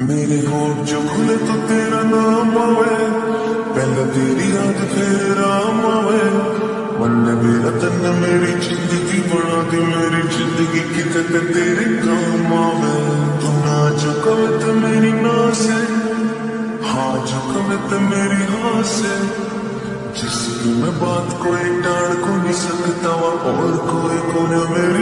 मेरे होठ जो खुले तो तेरा नाम आवे, पहले तेरी याद फिर राम आवे। मन ने मेरा तन मेरी ज़िंदगी, बना दी मेरी ज़िंदगी, कितने ते तेरे काम आवे। तू ना झुका तो मेरी ना से हाँ झुका तो मेरी हाँ। से जिसकी मैं बात कोई टाल को नहीं सकता, और कोई को न मेरी